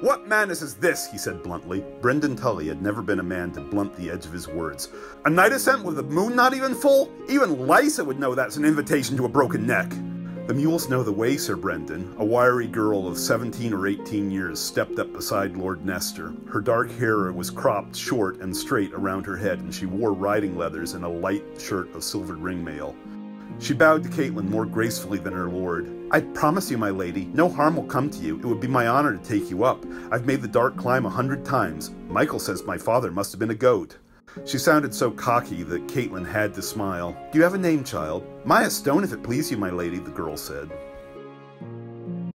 What madness is this? he said bluntly. Brynden Tully had never been a man to blunt the edge of his words. A night ascent with the moon not even full? Even Lysa would know that's an invitation to a broken neck. The mules know the way, Sir Brynden. A wiry girl of 17 or 18 years stepped up beside Lord Nestor. Her dark hair was cropped short and straight around her head, and she wore riding leathers and a light shirt of silvered ringmail. She bowed to Catelyn more gracefully than her lord. I promise you, my lady, no harm will come to you. It would be my honor to take you up. I've made the dark climb a hundred times. Mychel says my father must have been a goat. She sounded so cocky that Catelyn had to smile. Do you have a name, child? Mya Stone, if it please you, my lady, the girl said.